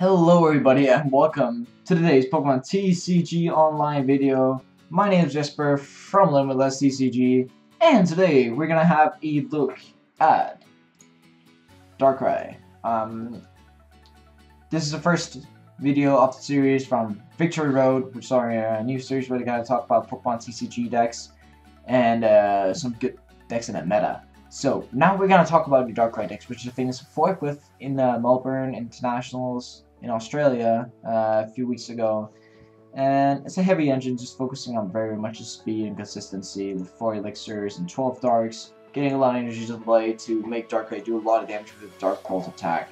Hello everybody and welcome to today's Pokemon TCG online video. My name is Jesper from Limitless TCG and today we're gonna have a look at Darkrai. Um, this is the first video of the series from Victory Road, which is our new series where we're gonna talk about Pokemon TCG decks and uh, some good decks in the meta. So now we're gonna talk about the Darkrai decks, which is famous for with in the Melbourne Internationals in Australia uh, a few weeks ago. And it's a heavy engine just focusing on very much the speed and consistency with 4 elixirs and 12 darks, getting a lot of energy to play to make Darkrai do a lot of damage with Dark Pulse attack.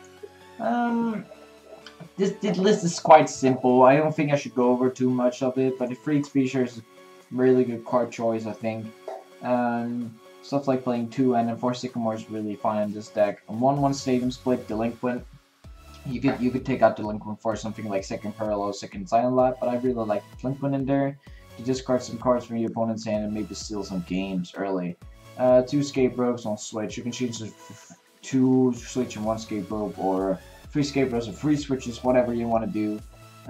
Um, this, this list is quite simple. I don't think I should go over too much of it, but the Freak Species is a really good card choice, I think. Um, stuff like playing 2 and then 4 Sycamore is really fine in this deck. 1-1 Stadium Split, Delinquent, you could you could take out Delinquent for something like second parallel, second silent lab, but I really like Delinquent in there. You discard some cards from your opponent's hand and maybe steal some games early. Uh, two escape ropes on switch. You can choose two switch and one escape rope, or three escape ropes or three switches, whatever you want to do.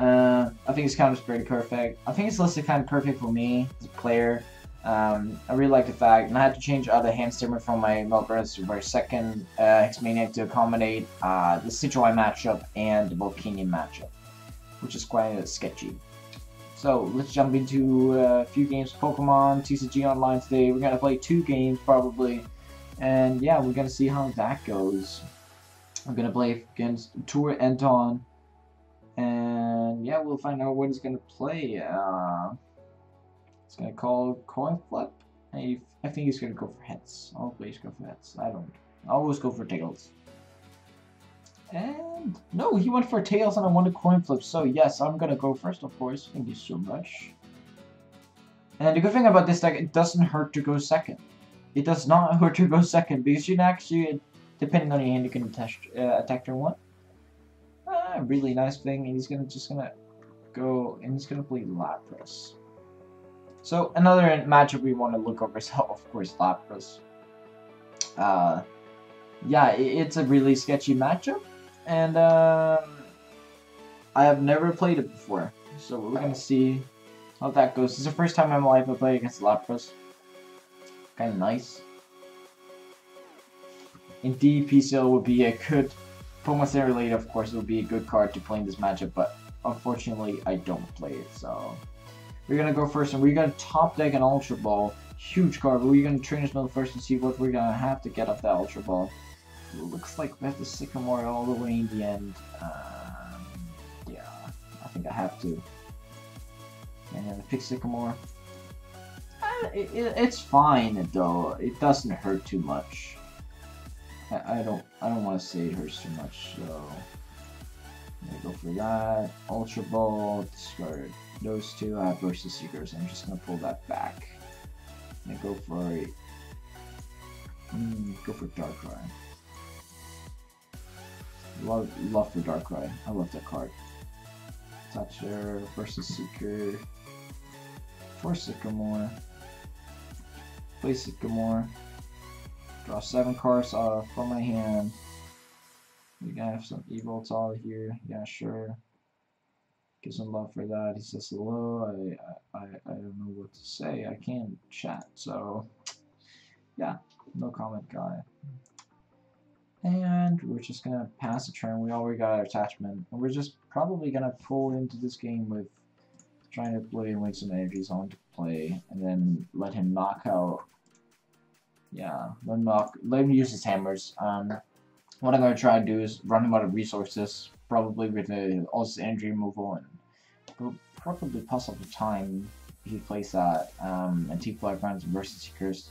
Uh, I think it's kind of pretty perfect. I think it's listed kind of perfect for me as a player. Um, I really like the fact, and I had to change out the hand stimmer from my to my second uh, Hex Maniac to accommodate uh, the Situai matchup and the Volcanion matchup, which is quite uh, sketchy. So let's jump into a few games of Pokemon TCG Online today. We're gonna play two games probably, and yeah, we're gonna see how that goes. I'm gonna play against Tour Anton, and yeah, we'll find out what he's gonna play. Uh, it's gonna call coin flip. I, I think he's gonna go for heads. Always go for heads. I don't. I always go for tails. And no, he went for tails and I wanted coin flip. So yes, I'm gonna go first, of course. Thank you so much. And the good thing about this deck, it doesn't hurt to go second. It does not hurt to go second because you can actually, depending on your hand, you can attach, uh, attack turn one. Uh, really nice thing. And he's gonna just gonna go and he's gonna play Lapras. So another matchup we want to look over is, of course, Lapras. Uh, yeah, it's a really sketchy matchup, and um, I have never played it before. So we're gonna see how that goes. It's the first time in my life I play against Lapras. Kind of nice. Indeed, PCL would be a good Pokemon related, of course, it would be a good card to play in this matchup, but unfortunately, I don't play it, so we're gonna go first, and we're gonna top deck an Ultra Ball. Huge card, but we're gonna train this mode first and see what we're gonna have to get off that Ultra Ball. It looks like we have to Sycamore all the way in the end. Um, yeah, I think I have to. And pick Sycamore. Uh, it, it, it's fine though. It doesn't hurt too much. I, I don't. I don't want to say it hurts too much. So. Gonna go for that. Ultra Ball, discard those two. I have Versus Seekers. I'm just gonna pull that back. I'm go for a. Mm, go for Darkrai. Love, love for Darkrai. I love that card. Toucher, Versus Seeker. For Sycamore. Play Sycamore. Draw seven cards uh, from my hand. We gotta have some Yveltal here. Yeah, sure. Give some love for that. He says hello. I, I, I don't know what to say. I can't chat, so yeah, no comment guy. And we're just gonna pass a turn. We already got our attachment, and we're just probably gonna pull into this game with trying to play and win some energies on to play, and then let him knock out. Yeah, let him knock. Let him use his hammers. Um, what I'm going to try to do is run him out of resources, probably with all this energy removal, and probably up the time if he plays that, um, T-Flag runs Versus Seekers.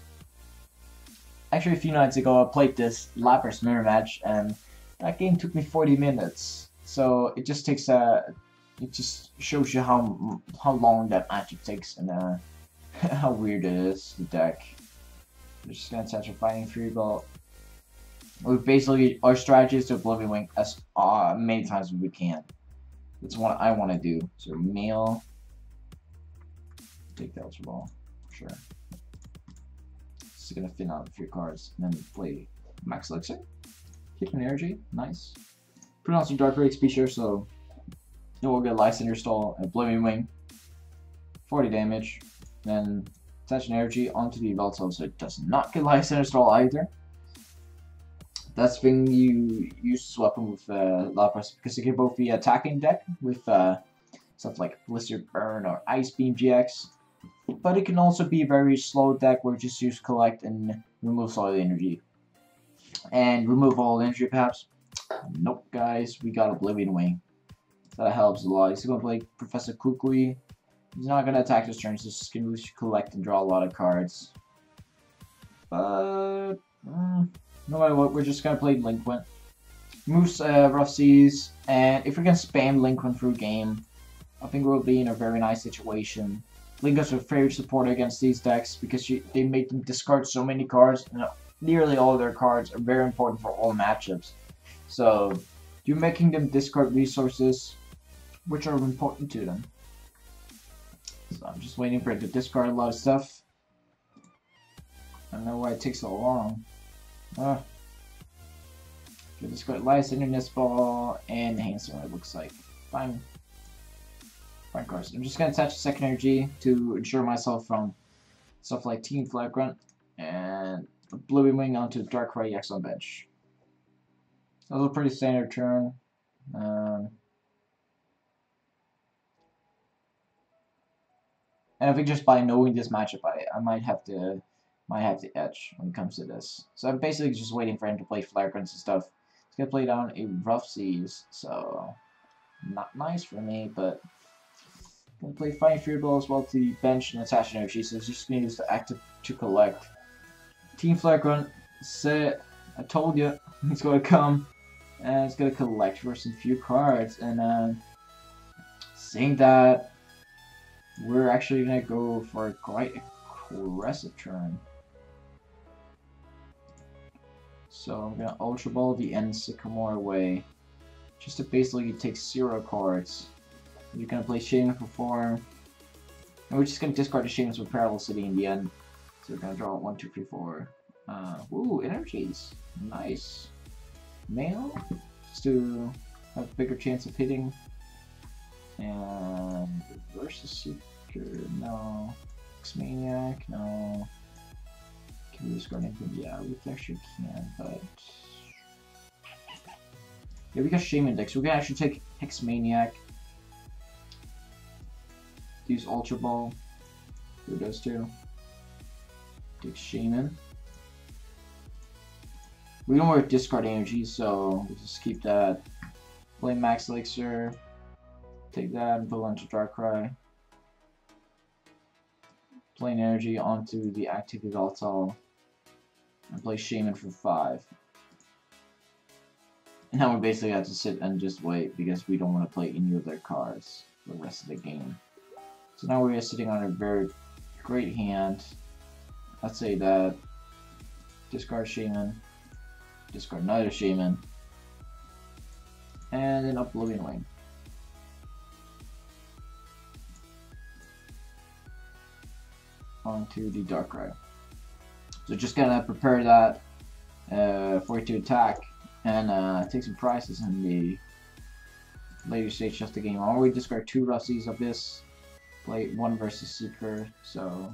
Actually, a few nights ago, I played this Lapras mirror match, and that game took me 40 minutes. So it just takes a, it just shows you how how long that match takes, and uh, how weird it is the deck. Just gonna attach a fighting fury belt we basically our strategy is to Oblivion Wing as uh, many times as we can. That's what I want to do. So mail. Take the Ultra Ball. Sure. It's gonna thin out a few cards. And then play Max Elixir. Keep an energy. Nice. Put on some Dark Ray Species, so it will get Lysandre Stall and Oblivion Wing. 40 damage. Then attach an energy onto the Yveltal so it does not get Lysandre Stall either. That's when you use this weapon with uh, Lapras because it can both be attacking deck with uh, stuff like Blizzard Burn or Ice Beam GX, but it can also be a very slow deck where you just use Collect and remove solid energy. And remove all energy perhaps. Nope, guys, we got Oblivion Wing. That helps a lot. He's to play Professor Kukui. He's not going to attack this turn, so he's just to collect and draw a lot of cards. But, mm, no matter what, we're just to play Linquent. Moves uh, Rough Seas, and if we can spam Linquent through game, I think we'll be in a very nice situation. Linquent's a very supporter against these decks because she, they make them discard so many cards, and nearly all their cards are very important for all matchups. So, you're making them discard resources which are important to them. So I'm just waiting for it to discard a lot of stuff. I don't know why it takes so long. Ah. Okay, discard Lysandre, Nest Ball, and Hailstorm, it looks like. Fine. Fine cards. I'm just gonna attach a second energy to ensure myself from stuff like Team Flare Grunt and Bluey Wing onto Darkrai EX on bench. That was a pretty standard turn. Um, And I think just by knowing this matchup, I, I might have to might have the edge when it comes to this. So I'm basically just waiting for him to play Flare Grunts and stuff. He's gonna play down a Rough Seas, so not nice for me, but gonna play Fine Fury Ball as well to the bench and attach energy, so it's just gonna use the active to collect. Team Flare Grunt, set I told you he's gonna come and it's gonna collect for some few cards and uh, seeing that we're actually to go for quite aggressive turn. So I'm to Ultra Ball the end Sycamore away. Just to basically take zero cards. You're to play for four. And we're just going to discard the Shaymins with Parallel City in the end. So we're to draw one, two, three, four. Uh, ooh, energies. Nice. Mail. Just to have a bigger chance of hitting. And versus Seeker, no. Hex Maniac, no. Discard anything? Yeah, we actually can, but... Yeah, we got Shaymin so we can actually take Hex Maniac. Use Ultra Ball. Who does too? Take Shaymin. We don't want to discard energy, so we'll just keep that. Play Max Elixir. Take that and put onto Darkrai. Plane Energy onto the active Yveltal. And play Shaymin for 5. And now we basically have to sit and just wait because we don't want to play any of their cards the rest of the game. So now we are sitting on a very great hand. Let's say that discard Shaymin, discard another Shaymin, and then Oblivion Wing. onto the Darkrai. So just gonna prepare that uh, for it to attack and uh, take some prizes in the later stage of the game. I already discard two Russies of this, play one versus Seeker, so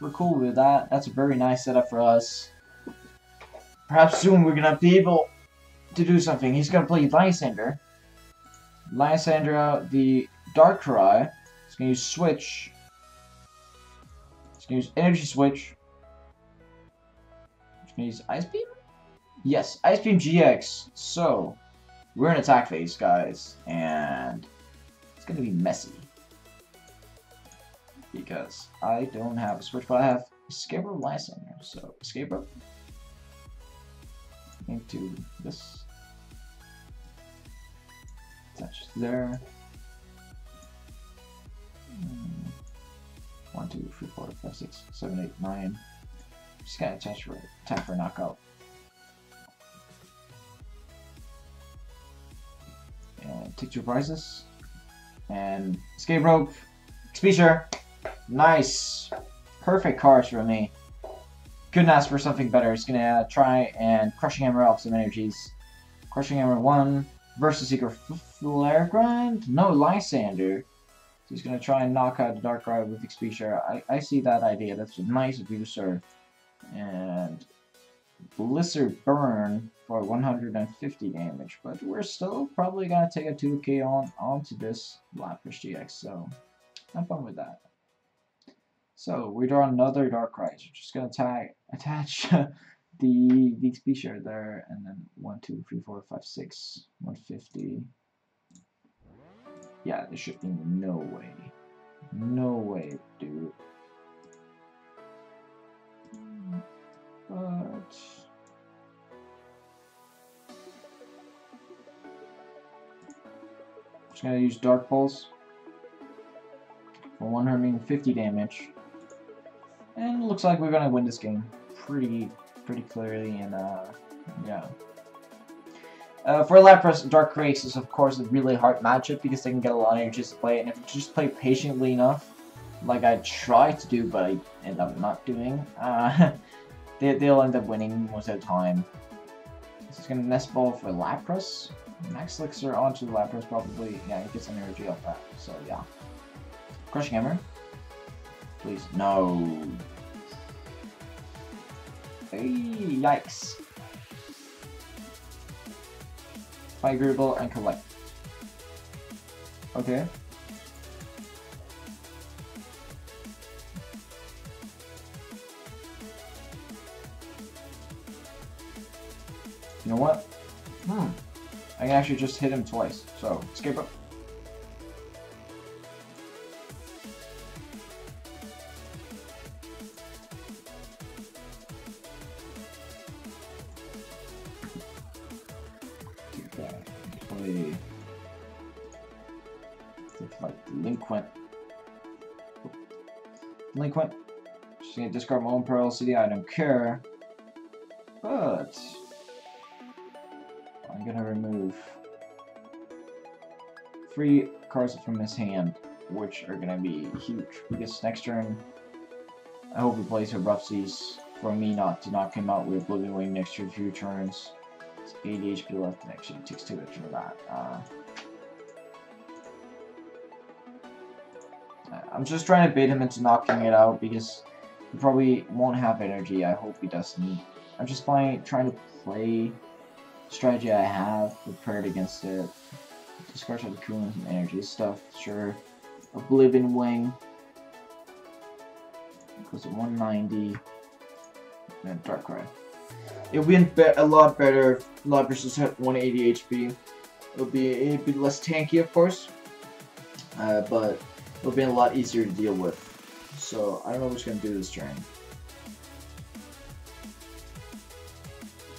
we're cool with that. That's a very nice setup for us. Perhaps soon we're gonna be able to do something. He's gonna play Lysandre. Lysandre the Darkrai. He's gonna use Switch He's gonna use Energy Switch. Just use Ice Beam? Yes, Ice Beam GX. So, we're in attack phase, guys, and it's gonna be messy. Because I don't have a switch, but I have Escape Rope Lysander. So, Escape Rope into this. Attach there. Hmm. One, two, three, four, five, six, seven, eight, nine. Just gotta attack for attack for knockout. And take two prizes. And escape rope. Expedia. Nice. Perfect cards for me. Couldn't ask for something better. It's gonna uh, try and crushing hammer off some energies. Crushing hammer one, Versus Seeker Flare Grunt? No, Lysandre. So he's gonna try and knock out the Dark Darkrai with Expedia. I, I see that idea. That's a nice booster. And Blizzard Burn for 150 damage, but we're still probably gonna take a 2k on onto this Lapras GX, so have fun with that. So we draw another Darkrai. We're just gonna attach the the share there, and then one, two, three, four, five, six, 150. Yeah, there should be no way, no way, dude. But just gonna use Dark Pulse for 150 damage. And looks like we're gonna win this game pretty pretty clearly and uh yeah. Uh, for Lapras, Dark Race is of course a really hard matchup because they can get a lot of energy to play and if you just play patiently enough, like I try to do but I end up not doing, uh, they, they'll end up winning most of the time. This is gonna Nest Ball for Lapras. Max Elixir onto Lapras probably, yeah, he gets some energy off that, so yeah. Crushing Hammer. Please. No. Hey, yikes. Fight and collect. Okay. You know what? Hmm. I can actually just hit him twice. So, escape up. Play like delinquent. Delinquent. Just gonna discard my own Pearl City. I don't care. Three cards from his hand, which are gonna be huge. Because next turn, I hope he plays Seas for me not to knock him out with Oblivion Wing next to a few turns. It's 80 HP left and actually takes 2 extra for that. Uh, I'm just trying to bait him into knocking it out because he probably won't have energy. I hope he doesn't. I'm just playing, trying to play strategy I have prepared against it. Discard of the cooling some energy stuff, sure. Oblivion Wing. Goes to 190. And Darkrai. It'll be a lot better Lapras had 180 HP. It'll be a bit less tanky, of course. Uh, but it'll be a lot easier to deal with. So, I don't know what's going to do this turn.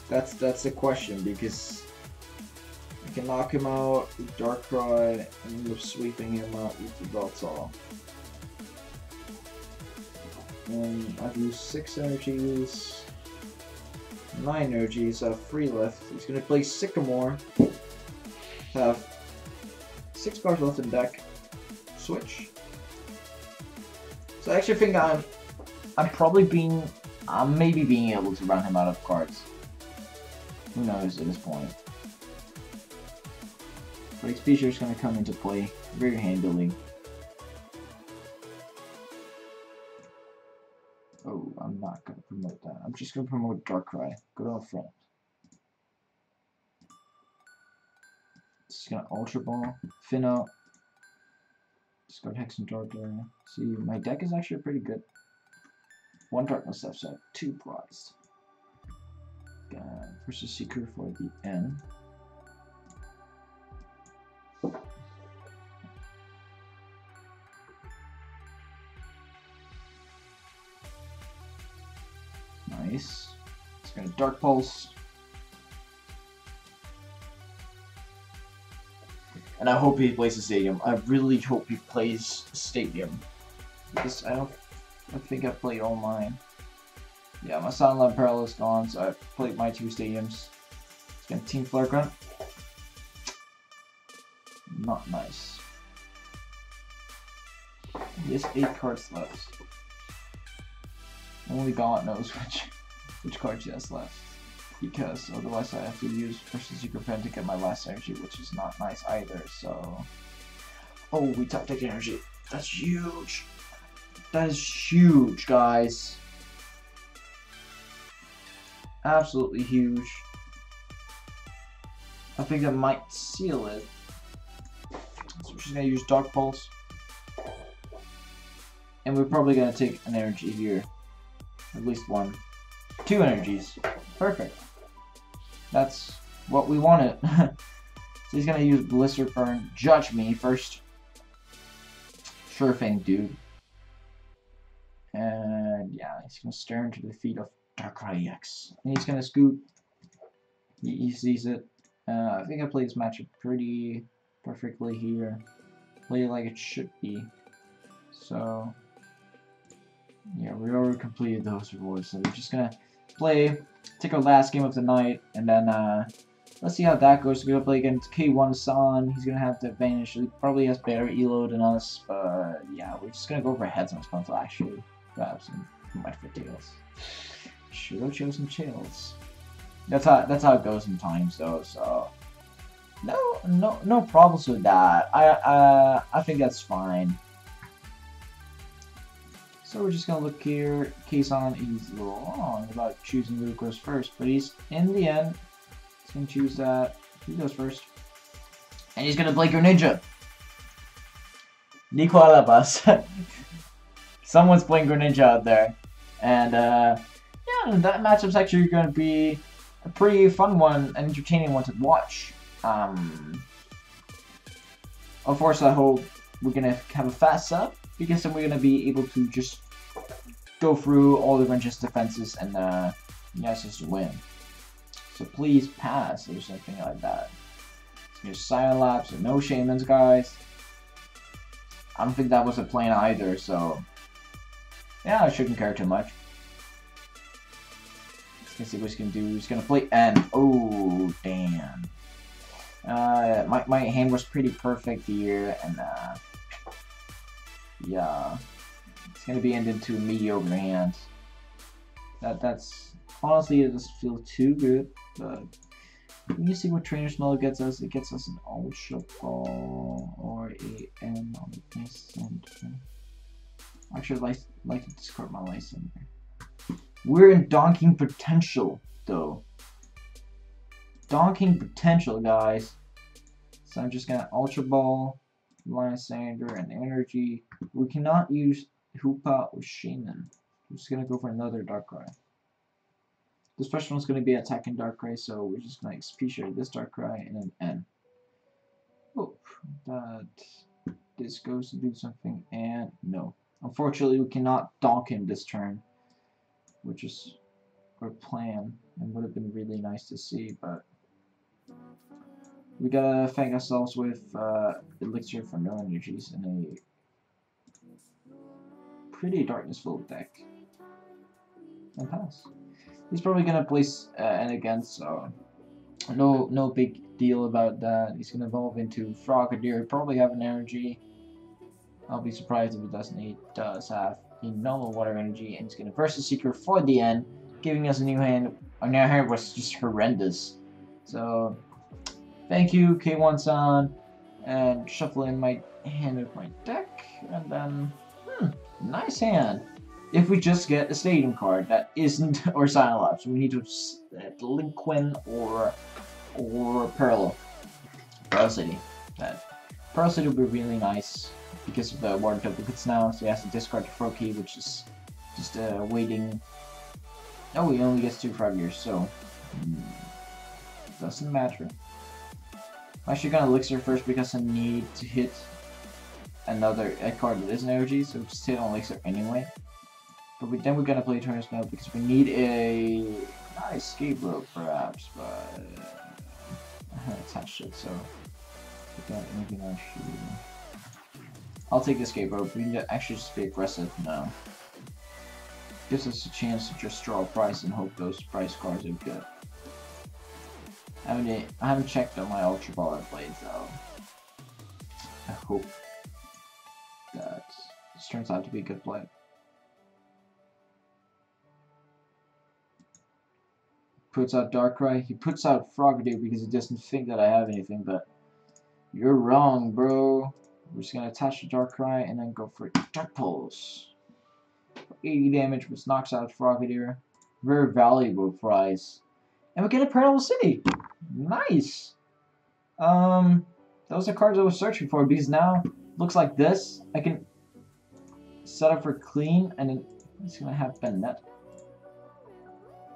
That's that's the question because I can knock him out with Darkrai and up sweeping him out with the Yveltal. And I've used six energies, nine energies, I have three left. He's gonna play Sycamore. Have six cards left in deck. Switch. So I actually think I'm I'm probably being I'm maybe being able to run him out of cards. Who knows at this point. But Expedia is going to come into play very handily. Oh, I'm not going to promote that. I'm just going to promote Darkrai. Good old friend. Just going to Ultra Ball, Finna, Discard Hex and Darkrai. See, my deck is actually pretty good. One Darkness left, so two prized uh, versus Seeker for the N. Nice. It's got a Dark Pulse. And I hope he plays a Stadium. I really hope he plays Stadium. Because I don't I think I played all mine. Yeah, my Silent Pearl is gone, so I've played my two stadiums. It's gonna Team Flare Grunt. Not nice. He has eight cards left. Only God knows which which card she has left. because otherwise I have to use Versus Secret Pen to get my last energy, which is not nice either, so... Oh, we top deck energy. That's huge! That is huge, guys! Absolutely huge. I think I might seal it. So we're gonna use Dark Pulse. And we're probably gonna take an energy here. At least one. Two energies. Perfect. That's what we wanted. so he's gonna use Blizzard Burn. Judge me first. Sure thing, dude. And yeah, he's gonna stare into the feet of Darkrai EX. And he's gonna scoot. He, he sees it. Uh, I think I played this matchup pretty perfectly here. Play it like it should be. So, yeah, we already completed those rewards. So we're just gonna play, take our last game of the night, and then uh, let's see how that goes. We're gonna play against K1 San. He's gonna have the advantage. He probably has better elo than us, but yeah, we're just gonna go for heads on this sponsor actually. Grab some my for tails. Should have chosen chills. That's how that's how it goes sometimes though. So no no no problems with that. I uh I think that's fine. So we're just gonna look here. Kaysan is wrong about choosing Lucas first, but he's in the end he's gonna choose that. He goes first. And he's gonna play Greninja. Nico Alabas. Someone's playing Greninja out there. And uh yeah, that matchup's actually gonna be a pretty fun one, an entertaining one to watch. Um, of course, I hope we're gonna have a fast up because then we're gonna be able to just go through all the Grinch's defenses and uh, yes, just win. So please pass or something like that. There's Silent Labs and no Shaymins, guys. I don't think that was a plan either, so yeah, I shouldn't care too much. Let's see what he's gonna do. He's gonna play N. Oh, damn. Uh, my, my hand was pretty perfect here, and uh, yeah, it's gonna be ended to mediocre hand. That that's honestly it doesn't feel too good, but when you see what Trainer Smell gets us, it gets us an Ultra Ball or a N on the center. Actually, I'd like, like to discard my license. We're in donking potential, though. Donking potential, guys. So I'm just gonna Ultra Ball, Lysandre, and Energy. We cannot use Hoopa or Shaymin. We're just gonna go for another Darkrai. This special one's gonna be attacking Darkrai, so we're just gonna XP share this Darkrai and an N. Hope that this goes to do something, and no. Unfortunately, we cannot donk him this turn which is our plan and would have been really nice to see, but we gotta thank ourselves with uh, Elixir for no energies in a pretty darkness-filled deck. And pass. He's probably gonna place uh, an against, so no no big deal about that. He's gonna evolve into Frogadier, probably have an energy. I'll be surprised if it doesn't. He does have normal water energy, and it's going to Versus Seeker for the end, giving us a new hand. Our new hand was just horrendous. So, thank you, K1-san, and shuffle in my hand of my deck, and then, hmm, nice hand. If we just get a Stadium card that isn't or Silent we need to set Linquin or or Pearl. Pearl City. That Pearl City would be really nice because of the water duplicates now, so he has to discard the Froakie, which is just uh, waiting. Oh, he only gets two frog years, so mm, doesn't matter. I'm actually gonna Elixir first because I need to hit another a card that is an energy, so just hit on Elixir anyway. But we, then we're gonna play Eternal Spell because we need a not escape rope perhaps, but I haven't touched it, so. I'll take the escape rope. We need to actually just be aggressive now. Gives us a chance to just draw a price and hope those price cards are good. I haven't, I haven't checked on my Ultra Ball I played though. I hope that this turns out to be a good play. puts out Darkrai. He puts out Frogadier because he doesn't think that I have anything, but you're wrong, bro. We're just gonna attach the Darkrai and then go for Dark Pulse. 80 damage, which knocks out Frogadier. Very valuable prize. And we get a Parallel City. Nice. Um, those are cards I was searching for because now looks like this. I can set up for clean and it's gonna have Bennett.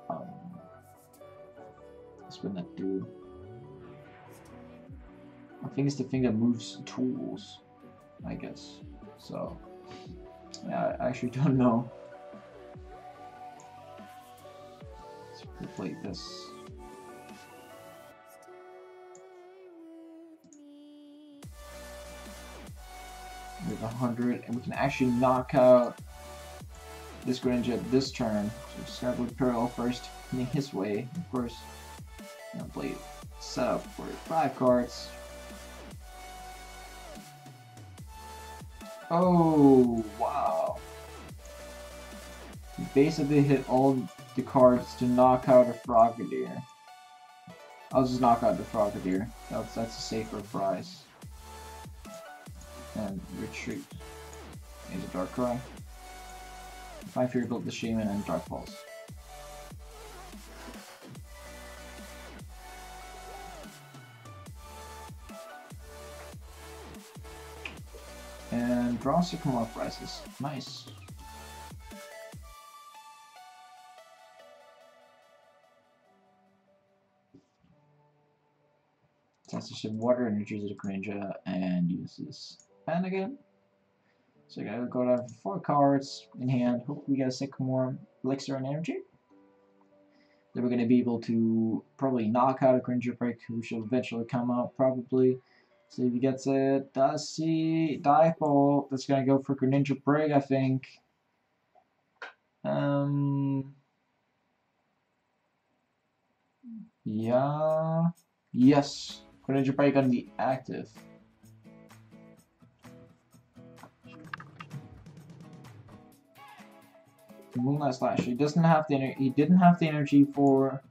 Um, what's Bennett do? I think it's the thing that moves tools, I guess. So, yeah, I actually don't know. Let's replay this. With 100, and we can actually knock out this Greninja this turn. So start with Pearl first, hitting his way, of course. And play set up for five cards. Oh, wow. He basically hit all the cards to knock out a Frogadier. I'll just knock out the Frogadier. That's, that's a safer price and retreat into Darkrai. Five Fear built the Shaymin and Dark Pulse. And draw Sycamore prices. Nice. Test to water to the Greninja and use this pen again. So I gotta go down four cards in hand. Hope we get a Sycamore Elixir and Energy. Then we're gonna be able to probably knock out a Greninja Break, who should eventually come out probably. See if he gets it. He? Dive That's gonna go for Greninja Break, I think. Um. Yeah. Yes. Greninja Break on the active. Moonlight Slash. He doesn't have the he didn't have the energy for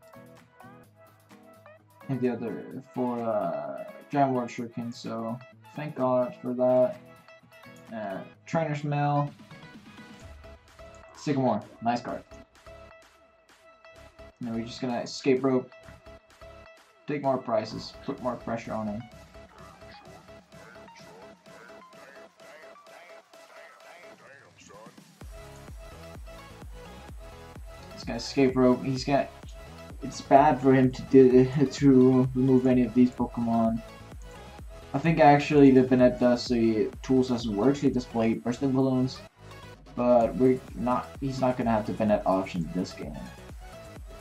the other for uh, Giant Water Shuriken, so thank God for that. Uh, Trainer's Mail. Sycamore, nice card. Now we're just gonna escape rope, take more prices, put more pressure on him. He's got escape rope. He's got. It's bad for him to do, to remove any of these Pokemon. I think actually the does the tools doesn't work. He display bursting balloons, but we're not. He's not gonna have the Bennett option this game.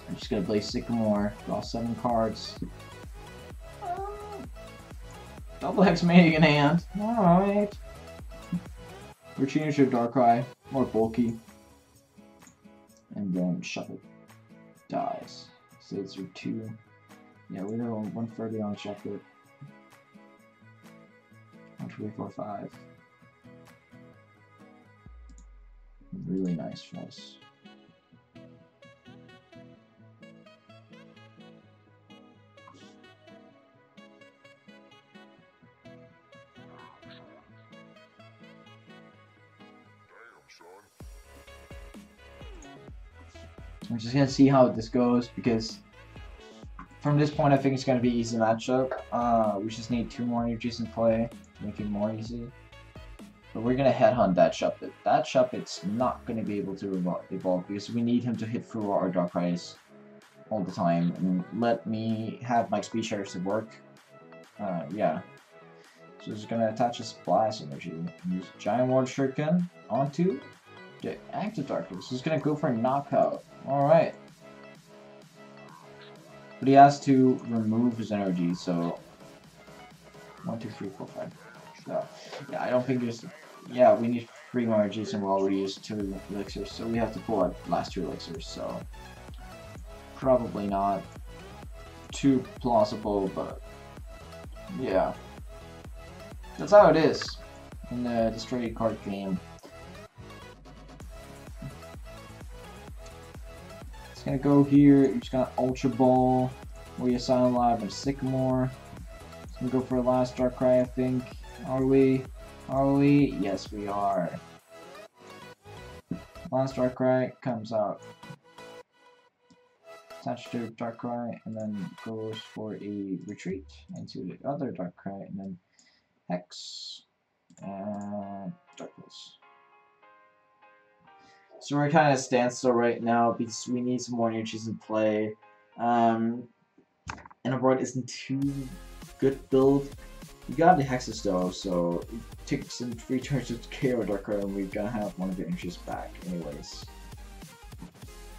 I'm just gonna play Sycamore. Draw seven cards. Uh, double Hex Maniac in hand. Alright. To Darkrai. More bulky and then shuffle dies. So it's your two. Yeah, we know 130 on shuffle. One, two, four, five. Really nice for us. I'm just gonna see how this goes because from this point I think it's gonna be easy matchup. Uh, we just need two more energies in play make it more easy. But we're gonna headhunt that Shuppet. That Shuppet's not gonna be able to evolve because we need him to hit through our Darkrai's all the time and let me have my speed shares to work. Uh, yeah. So it's gonna attach a blast energy. Use Giant Water Shuriken onto the active darkness. So it's gonna go for a knockout. Alright. But he has to remove his energy, so... One, two, three, four, five. So, yeah, I don't think there's... Yeah, we need three more energies and we already used two elixirs, so we have to pull out last two elixirs, so... Probably not too plausible, but... Yeah. That's how it is in the Destroy card game. Gonna go here. Just gonna Ultra Ball. Where you Silent Live and Sycamore. Just gonna go for a last Darkrai, I think. Are we? Are we? Yes, we are. Last Darkrai comes out. Attached to Darkrai, and then goes for a retreat into the other Darkrai, and then Hex and Darkness. So we're kind of standstill right now because we need some more energies in play. Um, and Abroad isn't too good build. We got the Hexes though, so it takes some free turns to KO Darkrai and we're gonna have one of the energies back anyways.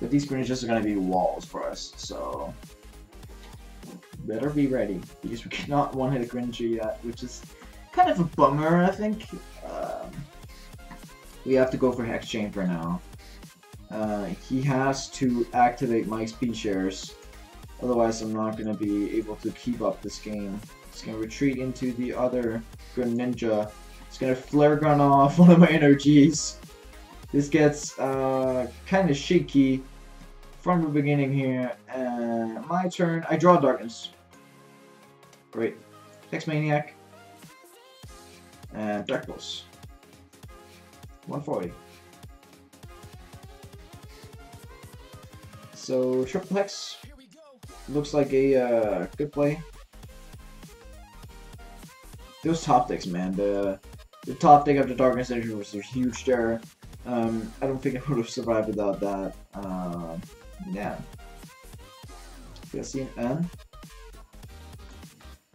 But these Greninjas are gonna be walls for us, so better be ready because we cannot one hit a Greninja yet, which is kind of a bummer I think. Um, we have to go for Hex Chain for now. Uh, he has to activate my speed shares. Otherwise, I'm not going to be able to keep up this game. It's going to retreat into the other Greninja. It's going to flare gun off one of my energies. This gets uh, kind of shaky from the beginning here. And my turn. I draw Darkness. Great. Hex Maniac. And Dark Pulse. 140. So triple looks like a uh, good play. Those top decks, man. The the top deck of the Darkness Energy was a huge there. Um, I don't think I would have survived without that. Uh, yeah. An N.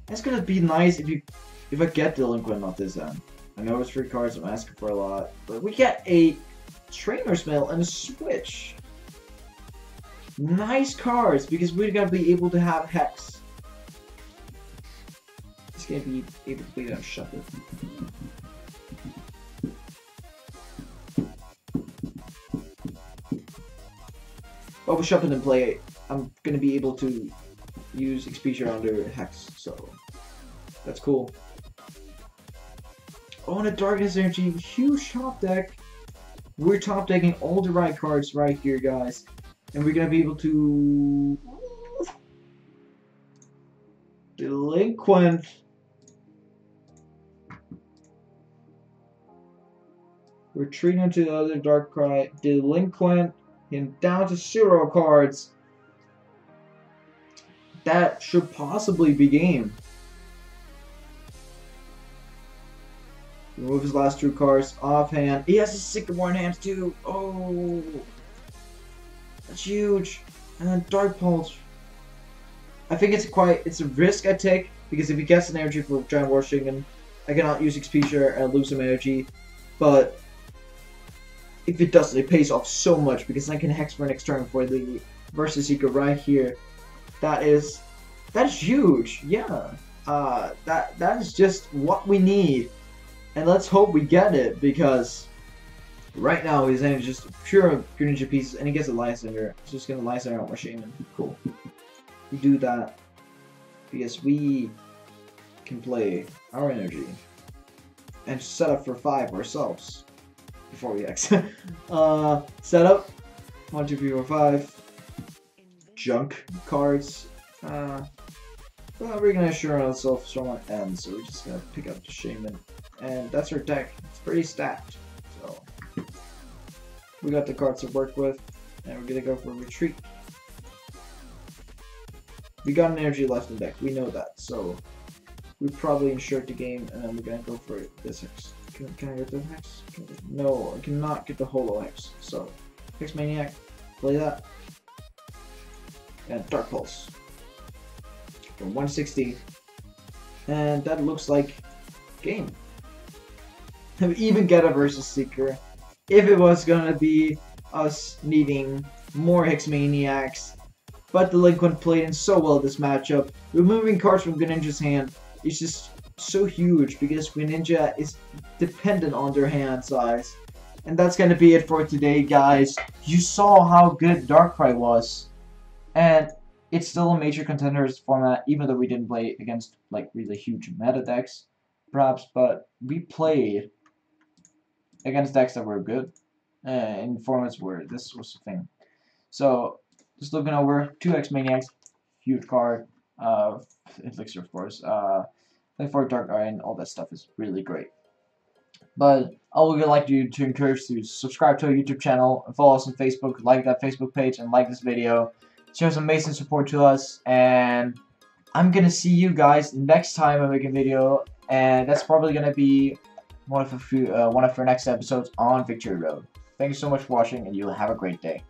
It's gonna be nice if you if I get Delinquent off this end. I know it's three cards, I'm asking for a lot, but we get a Trainer's Mail and a Switch nice cards because we're gonna be able to have Hex. It's gonna be able to play that Shuffle. But with Shuffle and play, I'm gonna be able to use Expedia under Hex, so that's cool. Oh, and a Darkness Energy, huge top deck. We're top decking all the right cards right here, guys and we're gonna be able to delinquent. Retreat into the other Darkrai delinquent. Him down to zero cards. That should possibly be game. Remove his last two cards offhand. He has a sycamore in hand too. Oh huge. And then Dark Pulse. I think it's quite it's a risk I take because if he gets an energy for Giant Water Shuriken, I cannot use XP and lose some energy. But if it doesn't, it pays off so much because I can hex for next turn for the versus Seeker right here. That is that's huge. Yeah. Uh, that that is just what we need. And let's hope we get it because Right now, he's in just pure pure Greninja pieces, and he gets a Lysandre. He's just gonna Lysandre out my Shaymin. Cool. We do that because we can play our energy and set up for five ourselves before we X. uh, set up one, two, three, four, five. Junk cards. Uh, well, we're gonna assure ourselves someone end, so we're just gonna pick up the Shaymin. And that's our deck. It's pretty stacked. We got the cards to work with, and we're gonna go for retreat. We got an energy left in deck, we know that, so we probably insured the game, and then we're gonna go for this Hex. Can, can I get the Hex? no, I cannot get the Holo Hex, so Hex Maniac, play that. And Dark Pulse. For 160. And that looks like game. Even get a versus Seeker if it was gonna be us needing more Hex Maniacs. But Delinquent played in so well this matchup. Removing cards from Greninja's hand is just so huge because Greninja is dependent on their hand size. And that's gonna be it for today, guys. You saw how good Darkrai was. And it's still a major contenders format, even though we didn't play against like really huge meta decks, perhaps, but we played against decks that were good uh, in formats where this was the thing. So just looking over 2x Maniacs, huge card, uh, Elixir of course, uh, for Dark Iron, all that stuff is really great. But I would like you to encourage you to subscribe to our YouTube channel follow us on Facebook, like that Facebook page, and like this video. Show some amazing support to us, and I'm gonna see you guys next time I make a video, and that's probably gonna be one of few, uh, one our next episodes on Victory Road. Thank you so much for watching, and you have a great day.